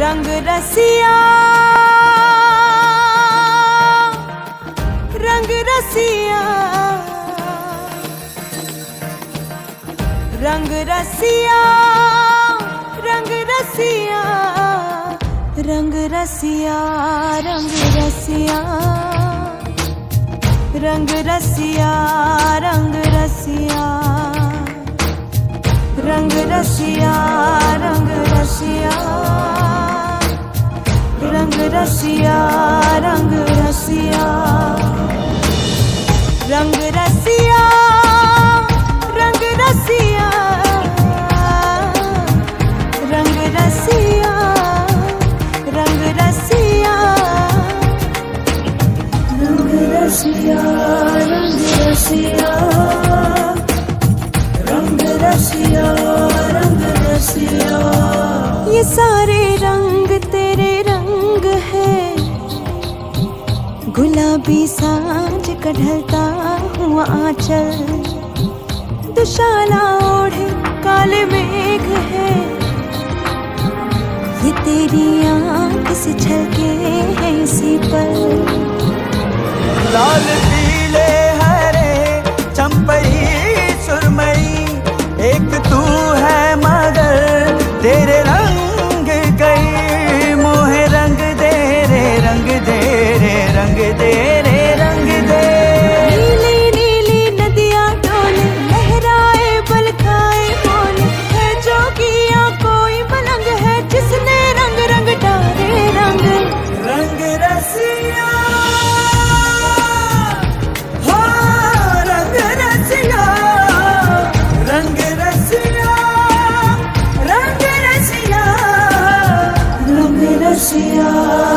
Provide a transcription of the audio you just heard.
रंग रसिया रंग रसिया रंग रसिया रंग रसिया रंग रसिया रंग रसिया रंग रसिया रंग रसिया रंग रसिया रंग रसिया रसिया, रंग रसिया। रंग रसिया रंग रसिया। रंग रसिया रंग रसिया। रंग रसिया रंग रसिया। रंग रसिया रंग रसिया। ये सारे रंग गुलाबी साज का हुआ आंचल। दुशाला ओढ़े काले मेघ है। ये तेरी आँख से छलके हैं इसी पर लाल Savior.